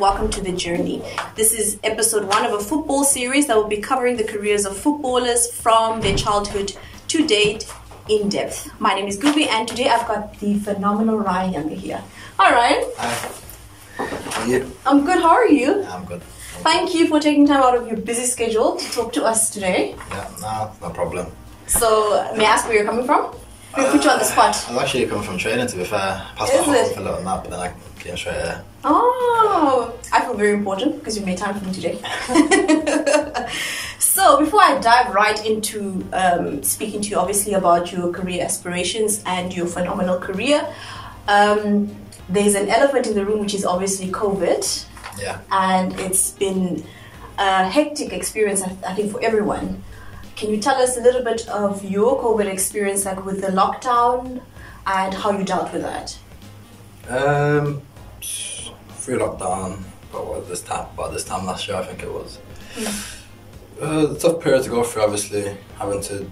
welcome to The Journey. This is episode one of a football series that will be covering the careers of footballers from their childhood to date in depth. My name is Nguvi, and today I've got the phenomenal Ryan Nyambe here. Hi, Ryan. Hi. How are you? I'm good. How are you? I'm good. Thank you for taking time out of your busy schedule to talk to us today. Yeah, no, no problem. So, may I ask where you're coming from? We put you on the spot. I was actually coming from training to be fair. Passed Is my for a little nap, but then I came straight here. Oh, I feel very important because you made time for me today. so, before I dive right into um, speaking to you, obviously, about your career aspirations and your phenomenal career, um, there's an elephant in the room, which is obviously COVID, Yeah. and it's been a hectic experience, I, I think, for everyone. Can you tell us a little bit of your COVID experience, like with the lockdown, and how you dealt with that? Um, through lockdown, but what this time? About this time last year, I think it was. Uh, tough period to go through. Obviously, having to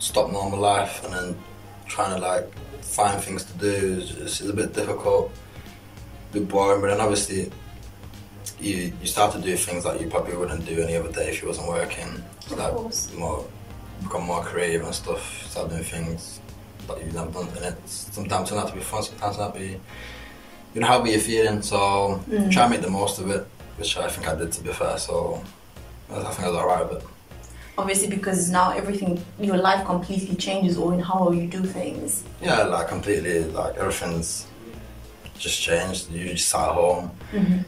stop normal life and then trying to like find things to do is, is a bit difficult, a bit boring. But then obviously, you you start to do things that you probably wouldn't do any other day if you wasn't working. So Of like more become more creative and stuff. Start doing things that you've never done, and it sometimes turn out to be fun. Sometimes not be. You know how you're feeling, so Mm. try and make the most of it, which I think I did to be fair. So I think I was alright with it. obviously because now everything your life completely changes or in how you do things Yeah, like completely, like everything's just changed. You just sat at home,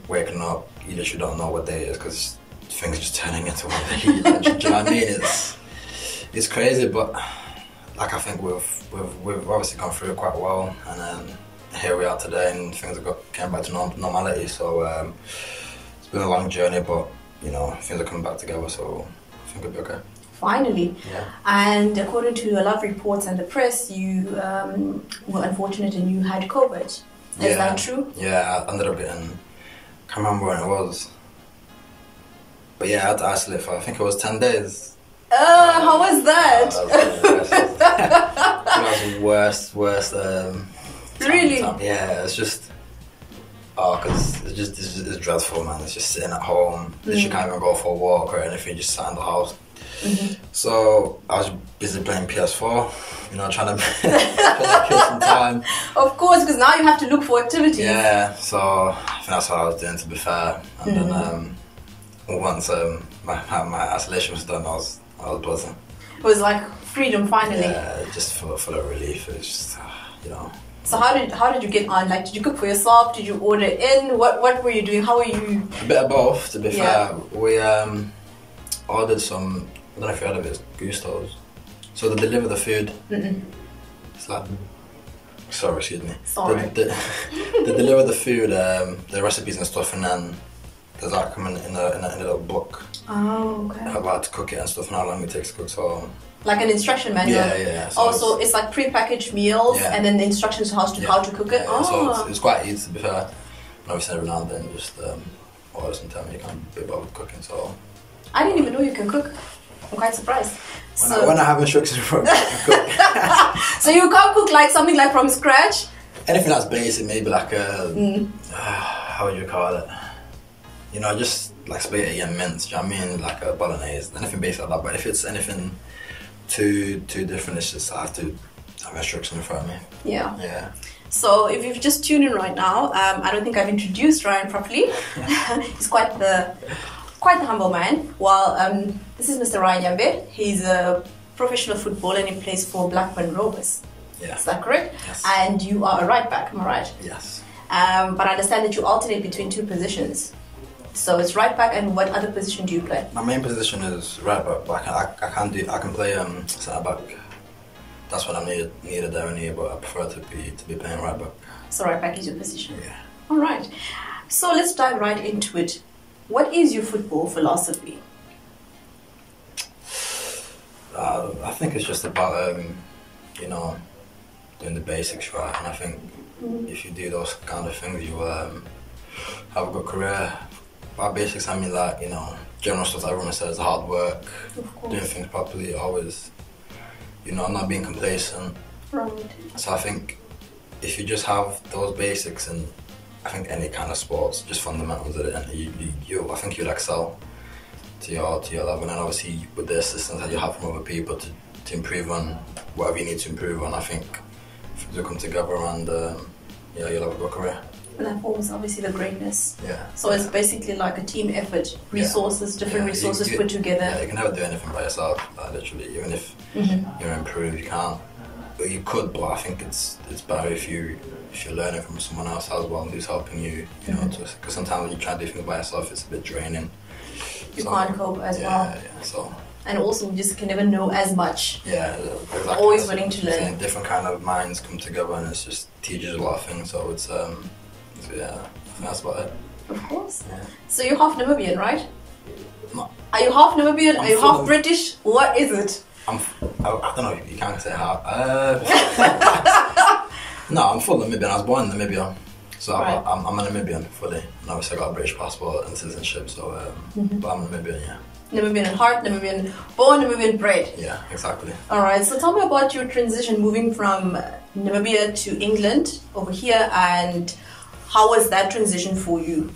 waking up, you literally don't know what day it is because things are just turning into what they like, do, you know what I mean? It's it's crazy, but like I think we've we've, we've obviously gone through it quite well, and then here we are today, and things have got came back to norm- normality. So um, it's been a long journey, but you know things are coming back together. So I think it'll be okay. finally Yeah. and according to a lot of reports and the press you um, were unfortunate and you had covid is Yeah. that true Yeah, I ended up getting. Can't remember when it was. But yeah, I had to isolate for I think it was ten days. uh, how was that Uh, that was the worst. that was the worst. Um, time- Really? time. Yeah, it's just. Oh, because it's just it's, just it's dreadful, man. It's just sitting at home. Mm. can't even go for a walk or anything. Just sat in the house. Mm-hmm. So I was busy playing PS4. You know, trying to trying to kill some time. of course because now you have to look for activities Yeah, so I think that's what I was doing to be fair. And then um, once um, my, my, my isolation was done, I was I was buzzing. it was like freedom finally Yeah, just full of, full of relief. It's just, uh, you know. so how did how did you get on like did you cook for yourself did you order in what what were you doing how were you A bit of both, to be Yeah. fair. We um, ordered some, I don't know if you heard of it, Gousto's. So they deliver the food. Mm-mm. It's like, sorry, excuse me. Sorry. They, they, they deliver the food, um, the recipes and stuff, and then there's that coming in a, in a, in a little book oh okay about to cook it and stuff and how long it takes to cook. So like an instruction manual yeah, yeah. yeah. oh, it's- so it's like pre-packaged meals Yeah. and then the instructions how to yeah, how to cook it. yeah, oh, So it's, it's quite easy to be fair. And obviously every now and then just um, order some time you can't be bothered cooking. So I didn't even know you can cook. I'm quite surprised. when, So, I, when I have instructions from cook, so you can't cook like something like from scratch. anything that's basic, maybe like a Mm. how would you call it? You know, just like spaghetti and mince. Do you know what I mean? Like a bolognese, anything basic like that. But if it's anything too too different, it's just I have to have instructions in front of me. Yeah. Yeah. So if you've just tuned in right now, um, I don't think I've introduced Ryan properly. He's quite the quite a humble man. Well, um, this is Mr. Ryan Nyambe. He's a professional footballer and he plays for Blackburn Rovers. Yeah. Is that correct? Yes. And you are a right back, am I right? Yes. Um, but I understand that you alternate between two positions. So it's right back, and what other position do you play? My main position is right back, but I can, I, I can do I can play um centre back. That's what I'm needed needed there and here, but I prefer to be to be playing right back. So right back is your position. Yeah. All right. So let's dive right into it. What is your football philosophy? Uh, I think it's just about um, you know doing the basics right, and I think if you do those kind of things, you will um, have a good career. By basics, I mean like you know general stuff that everyone says, hard work, doing things properly, always you know not being complacent. Right. So I think if you just have those basics and I think any kind of sports, just fundamentals of it, and you, you, you I think you'll excel to your to your level, and obviously with the assistance that you have from other people to, to improve on whatever you need to improve on, I think if you come together and um, yeah, you'll have a good career. And that forms obviously the greatness. Yeah. So it's basically like a team effort, resources, different Yeah, resources you- put together. Yeah, you can never do anything by yourself. Like literally, even if Mhm. you're improved, you can't. But you could, but I think it's it's better if you if you're learning from someone else as well who's helping you. You know, because sometimes when you try to do things by yourself, it's a bit draining. You So, can't cope as yeah, well. Yeah, so And also, you just can never know as much. yeah, exactly. Always That's willing to learn. Different kind of minds come together, and it's just teaches a lot of things. So it's um, so yeah, I think that's about it. Of course. Yeah. So you're half Namibian, right? No. Are you half Namibian? I'm Are you half British? What is it? I'm, I, I don't know. You can't say how. Uh, no, I'm full Namibian. I was born in Namibia, so Right. I'm, I'm a Namibian fully. And obviously, I got a British passport and citizenship. So, um, Mm-hmm. but I'm a Namibian. Yeah, Namibian at heart, Namibian born, Namibian bred. yeah, exactly. All right. So tell me about your transition moving from Namibia to England over here, and how was that transition for you?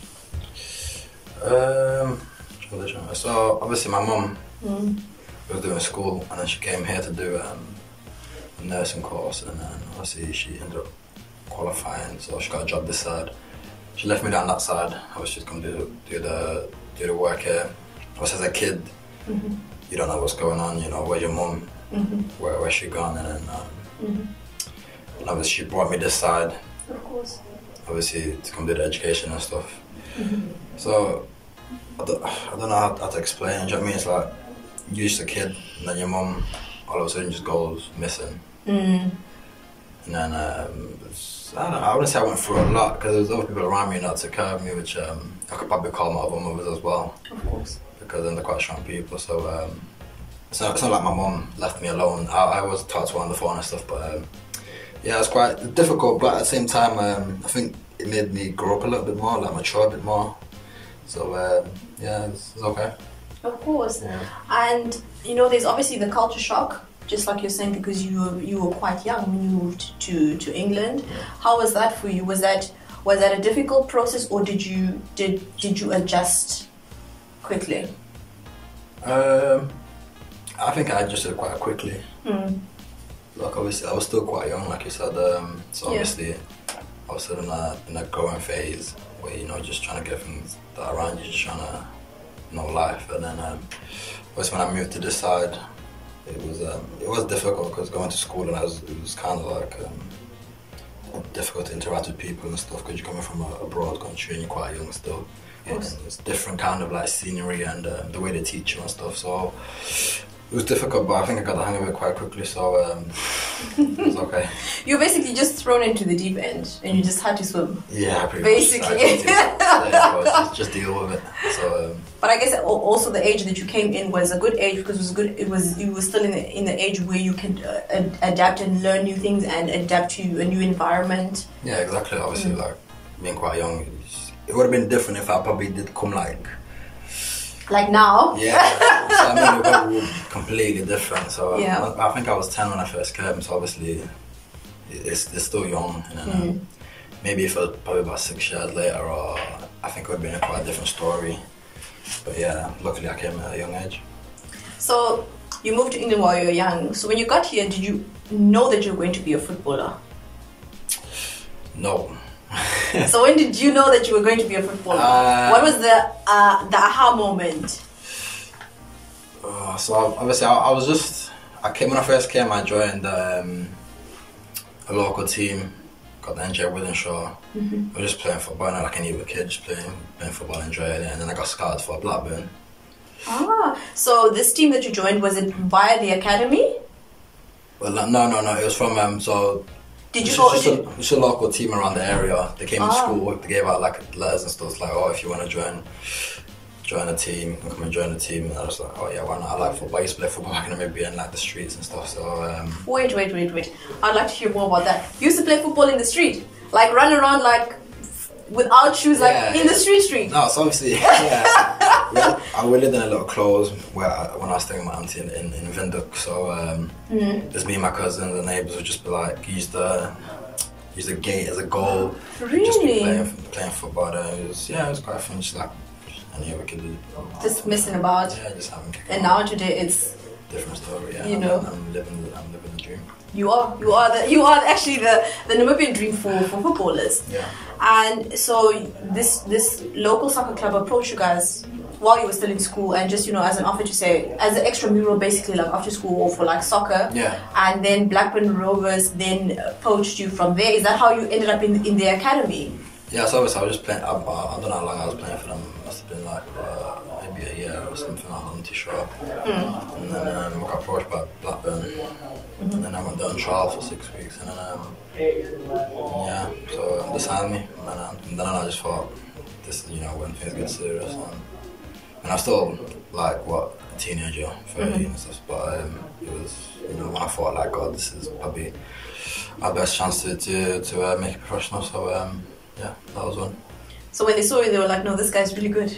Um, transition. so obviously, my mum Mm. Was doing school, and then she came here to do um, a nursing course, and then obviously she ended up qualifying, so she got a job this side. She left me down that side. I was just gonna do do the do the work here. Obviously, as a kid, Mhm. you don't know what's going on. You know, where's your mum? Mhm. Where where's she gone? And then um, Mhm. and obviously she brought me this side, Of course. obviously to come do the education and stuff. Mhm. So I don't, I don't know how, how to explain. Do you know what I mean? It's like you're just a kid, and then your mum all of a sudden just goes missing. Mm. And then um, I don't know. I wouldn't say I went through a lot because there was other people around me that took care of me, which um, I could probably call my other mothers as well Of course. because then they're quite strong people. So um, it's not, it's not like my mum left me alone. I, I was taught to her on the phone and stuff, but um, yeah, it's quite difficult. But at the same time, um, I think it made me grow up a little bit more, like mature a bit more. So um, yeah, it's, it's okay. Of course. Yeah. And you know, there's obviously the culture shock, just like you're saying, because you were, you were quite young when you moved to, to England. How was that for you? Was that was that a difficult process, or did you did did you adjust quickly? Um, I think I adjusted quite quickly. Mm. Like obviously, I was still quite young, like you said. Um, so Yeah. obviously, I was still in a in a growing phase where you know just trying to get things that around you, just trying to know life. And then, um, was when I moved to this side, it was um, it was difficult because going to school and I was it was kind of like um, difficult to interact with people and stuff because you're coming from a, a broad country and you're quite young still. it's different kind of like scenery and uh, the way they teach you and stuff. So it was difficult, but I think I got the hang of it quite quickly. So um, it was okay. You're basically just thrown into the deep end, and you just had to swim. Yeah, pretty Basically. much. Yeah, just, deal with it. So um, But I guess also the age that you came in was a good age because it was good. It was you were still in the in the age where you can uh, ad- adapt and learn new things and adapt to a new environment. yeah, exactly. Obviously, Mm. like being quite young, it would have been different if I probably did come like Like now. yeah. so I mean, it probably would be completely different. So Yeah. I, I think I was ten when I first came. So obviously, it's, it's still young. And then, um, Mm. maybe if was probably about six years later, or I think it would have been a quite different story. But yeah, luckily I came at a young age. So you moved to England while you were young. So when you got here, did you know that you were going to be a footballer? No. so when did you know that you were going to be a footballer? Uh, what was the uh, the aha moment? Uh, so obviously I, I was just I came when I first came I joined um, a local team called the NJ Wythenshawe. Mm-hmm. I was just playing football not like any other kid, just playing playing football, enjoying it and then I got scouted for Blackburn. Ah, so this team that you joined was it via the academy? Well no no no it was from um so Did you it's go? just, Did, a, just a local team around the area. They came to Ah. school, they gave out like letters and stuff like oh if you want to join join a team, come and join the team and I was like, Oh yeah, why not? I like football, I used to play football back in Namibia and like the streets and stuff. So um Wait, wait, wait, wait. I'd like to hear more about that. You used to play football in the street, like run around like without shoes, like Yeah, in the street, street. No, so obviously, yeah. Yeah I we lived in a little close where I, when I was staying with my auntie in, in, in Windhoek. So um, Mm. there's me and my cousins, the neighbours would just be like, used to use the gate as a goal. Just be Really? playing, playing football there. It was, yeah, it was quite fun. Just like any other kid. Just messing about. Yeah, just having And now today it's different story. Yeah, you I'm- know. I'm, living, the, I'm living the dream. you are you are the you are actually the the Namibian dream for for footballers. Yeah. And so this this local soccer club approached you guys while you were still in school and just you know as an offer to say as an extramural basically like after school or for like soccer. Yeah. And then Blackburn Rovers then poached you from there. Is that how you ended up in in their academy? Yeah, so obviously I was just playing. I, I don't know how long I was playing for them. it Must have been like uh, maybe a year or something. I'm not too sure. And then um, I got approached by Blackburn, and then I went down trial for six weeks, and then um, yeah, so they signed me, and then, um, and then I just thought this, you know, when things get serious, and, and I still like what a teenager, 13 and stuff, but um, it was you know when I thought like God, this is probably my best chance to to, to uh, make it professional. So um, yeah, that was one. So when they saw you, they were like, "No, this guy's really good."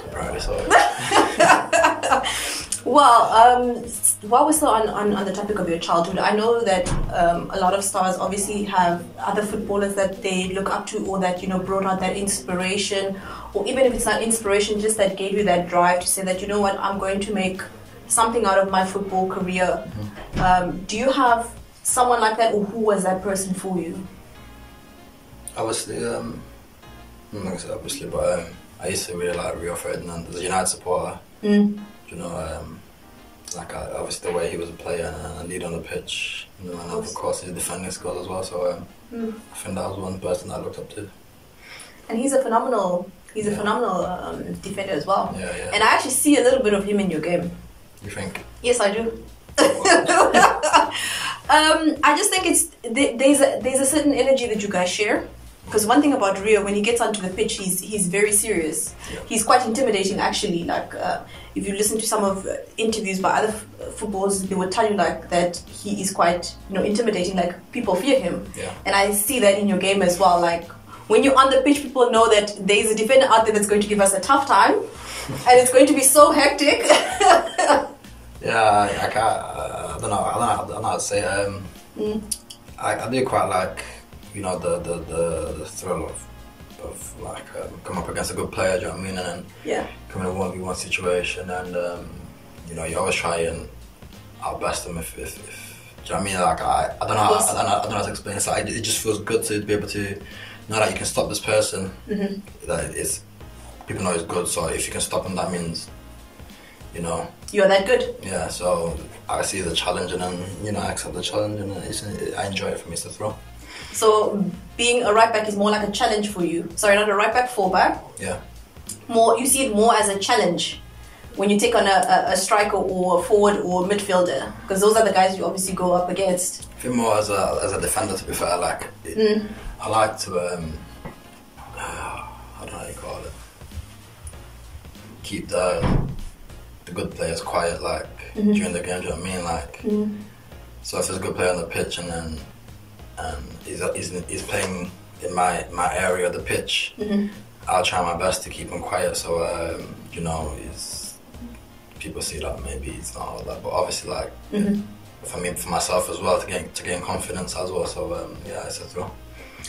Apparently so. Well, um, while we're still on, on, on the topic of your childhood, I know that um, a lot of stars obviously have other footballers that they look up to or that, you know, brought out that inspiration, or even if it's not inspiration, just that gave you that drive to say that, you know what, I'm going to make something out of my football career. Um, do you have someone like that, or who was that person for you? Obviously, um, I'm not gonna say obviously, but um, I used to really like Rio Ferdinand as a United supporter. Mm. You know, um, like I, obviously the way he was a player and a lead on the pitch. You know, and of course his defending skills as well. So um, Mm. I think that was one person I looked up to. And he's a phenomenal, he's a phenomenal um, defender as well. Yeah, yeah. And I actually see a little bit of him in your game. you think? Yes, I do. um, I just think it's th- there's a, there's a certain energy that you guys share. Because one thing about Rio, when he gets onto the pitch, he's he's very serious. Yeah. He's quite intimidating, actually. Like uh, if you listen to some of uh, interviews by other f- footballers, they would tell you like that he is quite you know intimidating. Like people fear him, Yeah. and I see that in your game as well. Like when you're on the pitch, people know that there is a defender out there that's going to give us a tough time, and it's going to be so hectic. Yeah, I, I can't. Uh, I don't know. I don't know, I don't know how to say. Um, Mm. I, I do quite like, you know, the the, the, the thrill of of like um, come up against a good player. Do you know what I mean? And then yeah. come in a one v one situation, and um, you know, you always try and outbest them if, if, if do you know what I mean? Like I, I don't know, how. I don't know, I don't know how to explain it. Like, it just feels good to be able to know that you can stop this person. Mhm. That it's people know it's good. So if you can stop him, that means, you know, You're that good. yeah. So I see the challenge, and then you know, I accept the challenge, and it's, I enjoy it for me to throw. So being a right back is more like a challenge for you. Sorry, not a right back, full back. Yeah, More, you see it more as a challenge when you take on a, a, striker or a forward or a midfielder, because those are the guys you obviously go up against. I feel more as a as a defender. To be fair, like it, Mm. I like to um, I don't know how you call it. Keep the the good players quiet, like Mhm. during the game. Do you know what I mean? Like, Mm. so if there's a good player on the pitch and then and he's he's, he's playing in my my area of the pitch, Mhm. I'll try my best to keep him quiet. So um, you know, he's people see that maybe it's not all that, but obviously like. Mhm. For me, for myself as well, to gain to gain confidence as well. So um, yeah, it's a thrill.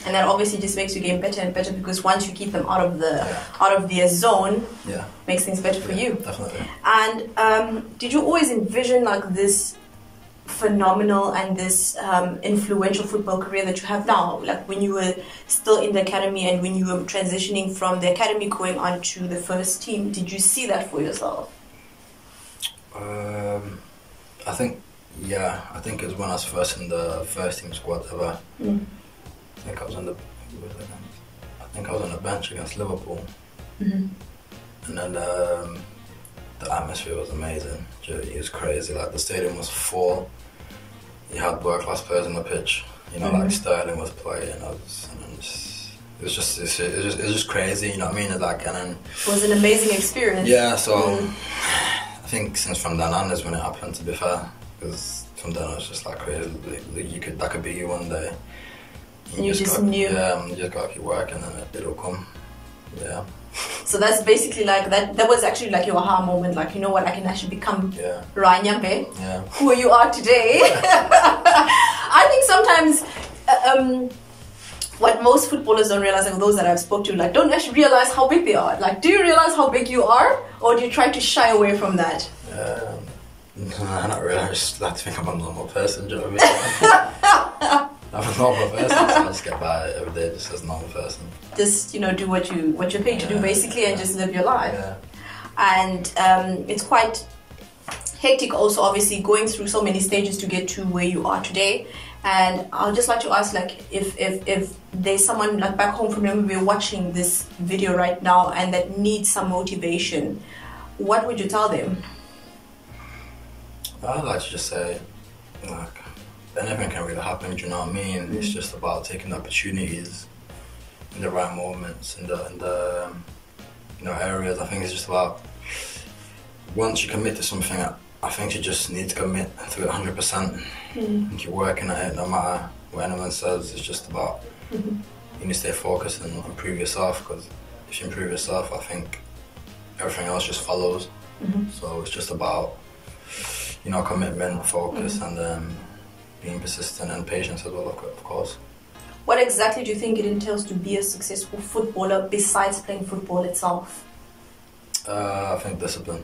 And that obviously just makes you game better and better because once you keep them out of the Yeah. out of their zone, Yeah, makes things better for yeah, you. definitely. And um, did you always envision like this phenomenal and this um, influential football career that you have now? Like when you were still in the academy and when you were transitioning from the academy going on to the first team, did you see that for yourself? Um, I think, yeah, I think it was when I was first in the first team squad ever. Mm. I think I was on the, I think I was on the bench against Liverpool, Mhm. and then um, the atmosphere was amazing. It was crazy. Like the stadium was full. You had world class players on the pitch. You know, Mhm. like Sterling was playing. I was, and just, it was just, it's, it was just, it was just crazy. You know what I mean? It's Like, and then It was an amazing experience. Yeah, so Mm. I think since from then on is when it happened. To be fair, because from then on it's just like crazy. Like, you could that could be you one day. And you just gotta, knew. Yeah, you just gotta keep working, and it, it'll come. Yeah, So that's basically like that. That was actually like your aha moment. Like you know what, I can actually become yeah, Ryan Nyambe. yeah, who you are today. I think sometimes uh, um, what most footballers don't realize, like those that I've spoke to, like don't actually realize how big they are. Like, do you realize how big you are, or do you try to shy away from that? Um, nah, not really. I just like to think I'm a normal person. Do you know what I mean? I'm a normal person, so I just get by every day just as a normal person. Just you know, do what you what you're paid to do Yeah. basically, and just live your life. Yeah. and um, it's quite hectic also obviously going through so many stages to get to where you are today and i'll just like to ask like if if, if there's someone like back home from Namibia watching this video right now and that needs some motivation what would you tell them I'd like to just say, like, anything can really happen. Do you know what I mean? It's mm. just about taking the opportunities in the right moments, in the in the um, you know areas. I think it's just about once you commit to something. I, I think you just need to commit to it 100. percent mm. Keep working at it, no matter what anyone says. It's just about mm-hmm. you need to stay focused and improve yourself. Because if you improve yourself, I think everything else just follows. Mm-hmm. So it's just about you know, commitment, focus, mm-hmm. and um, being persistent and patience as well, of course. what exactly do you think it entails to be a successful footballer besides playing football itself Uh, I think discipline.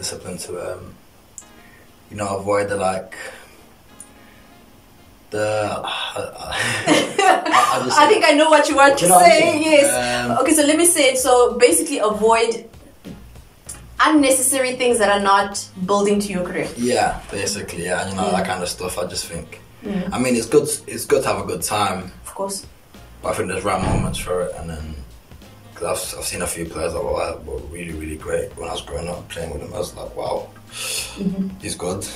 Discipline to, um, you know, avoid the like. The. I, just I think I know what you want to you know what I say. Yes. Um, okay, so let me say it. So basically, avoid unnecessary things that are not building to your career. Yeah, basically, yeah, you know Mm. that kind of stuff. I just think. I mean, it's good. It's good to have a good time, Of course. but I think there's right moments for it, and then. Because I've, I've seen a few players that were, were really, really great when I was growing up playing with them. I was like, wow, he's good.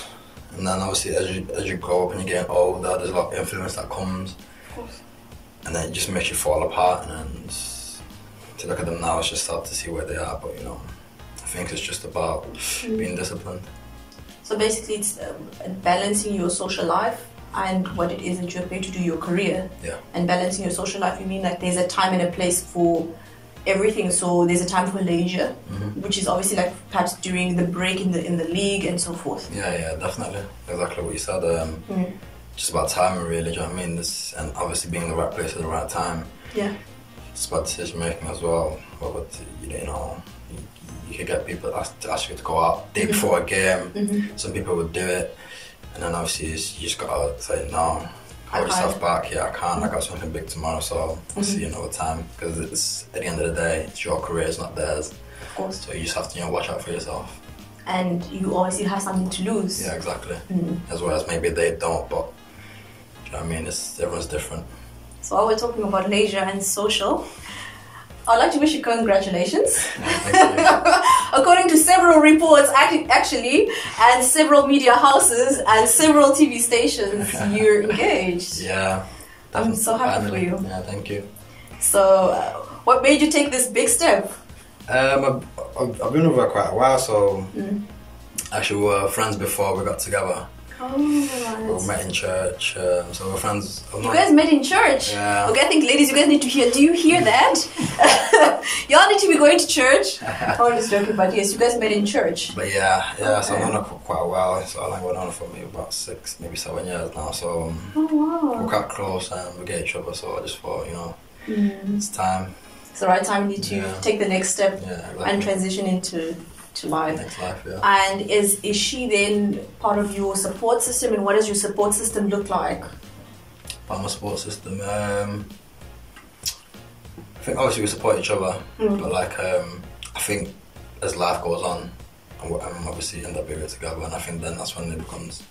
And then obviously, as you as you grow up and you're getting older, there's a lot of influence that comes, Of course. and then it just makes you fall apart. And then to look at them now, it's just sad to see where they are. But you know, think it's just about being disciplined. So basically, it's um, balancing your social life and what it is that you're paid to do your career. Yeah. And balancing your social life, you mean like there's a time and a place for everything. So there's a time for leisure, Mhm. which is obviously like perhaps during the break in the in the league and so forth. Yeah, yeah, definitely. Exactly what you said. Um, Mm. Just about timing, really. Do you know what I mean? This, and obviously being in the right place at the right time. Yeah. It's about decision making as well. But you know, you, could get people ask, to ask you to go out day Mhm. before a game. Mhm. Some people would do it, and then obviously you just, you just gotta say no. Hold yourself back. Yeah, I can't. I got something big tomorrow, so I'll see you another time. Because it's at the end of the day, it's your career, it's not theirs. Of course. So you just have to you know watch out for yourself. And you obviously have something to lose. Yeah, exactly. Mm. As well as maybe they don't, but do you know what I mean? It's everyone's different. So while we're talking about leisure and social, I'd like to wish you congratulations. According to several reports, actually, and several media houses and several TV stations, you're engaged. Yeah. I'm so happy for you. Yeah, thank you. So, uh, what made you take this big step? Um, I've, I've I've been with her quite a while, so Mm. actually we were friends before we got together. We Oh, met in church, um, so we're friends. I'm you guys met in church. Yeah. Okay, I think ladies, you guys need to hear. Do you hear that? Y'all need to be going to church. I'm just joking, but yes, you guys met in church. But yeah, yeah, so I've Okay. known her for quite a while. So I've been on her for maybe about six, maybe seven years now. So um, Oh we're quite close and we get each other. So I just thought, you know, Mm. it's time. It's the right time you need to Yeah. take the next step Yeah, and transition into to life. Next life, yeah. And is is she then part of your support system? And what does your support system look like? About my support system, um, I think obviously we support each other, Mm. but like um, I think as life goes on, and obviously end up here together, and I think then that's when it becomes,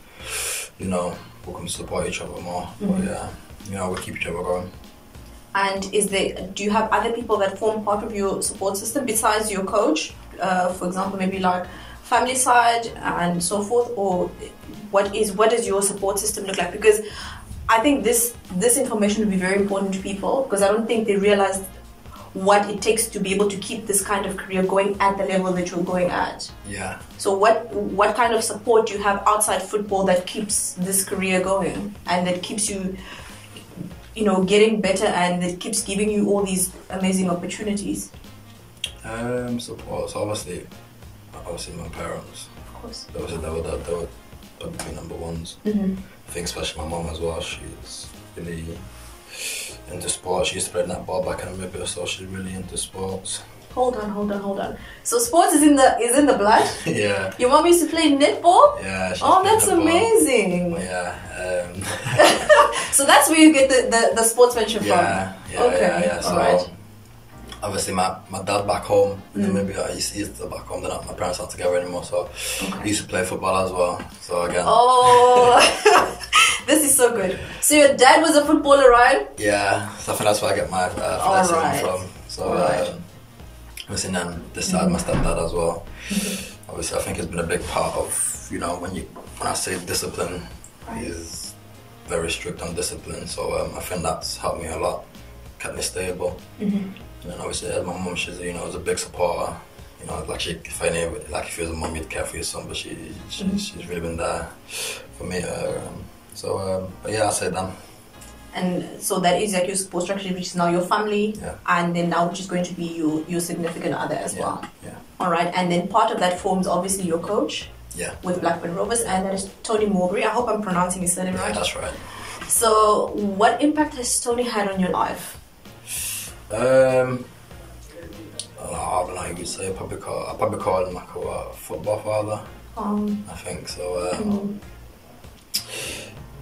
you know, we can support each other more. Mhm. But yeah, you know, we keep each other going. And is there do you have other people that form part of your support system besides your coach? Uh, for example, maybe like family side and so forth, or what is what does your support system look like? Because I think this this information will be very important to people because I don't think they realize what it takes to be able to keep this kind of career going at the level that you're going at. Yeah. So what what kind of support do you have outside football that keeps this career going and that keeps you you know getting better and that keeps giving you all these amazing opportunities? Um, support. So obviously, obviously my parents. Of course. Obviously they were the, they were probably number ones. Mm-hmm. I think especially my mom as well. She's really into sports. She used to play netball back in Namibia, so she's really into sports. Hold on, hold on, hold on. So sports is in the is in the blood. yeah, Your mom used to play netball. yeah. Oh, that's netball. amazing. Yeah, um, So that's where you get the, the, the sportsmanship yeah, from. yeah, okay, yeah, yeah. So alright. Obviously, my, my dad back home in Mm. Namibia, he's, he's still back home. They're not my parents aren't together anymore, so he Okay. used to play football as well. So again, Oh, this is so good. So your dad was a footballer, right? yeah. So I think that's where I get my uh, athleticism from. So Alright. um, obviously then this side, my stepdad as well. obviously, I think it's been a big part of you know when you when I say discipline, he's very strict on discipline. So um, I think that's helped me a lot, kept me stable. Mm-hmm. And obviously, as my mum, she's you know was a big supporter. You know, like she, if I knew, like if you was a mum, you'd care for your son, but she, she Mhm. she's really been there for me. Uh, um, so, um, but yeah, I say them. And so that is like your support structure, which is now your family, Yeah. and then now which is going to be your your significant other as Yeah, well. yeah, All right, and then part of that forms obviously your coach yeah. with Blackburn Rovers, and that is Tony Mowbray. I hope I'm pronouncing his surname Yeah, right. that's right. So, what impact has Tony had on your life? Um, I don't know. You would say probably call. I probably call him like a what, football father. Um, I think so. Um, mm,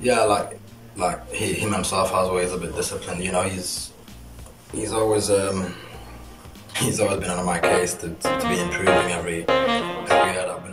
Yeah, like like he him himself has always a bit disciplined. You know, he's he's always um he's always been on my case to, to, to be improving every every year that I've been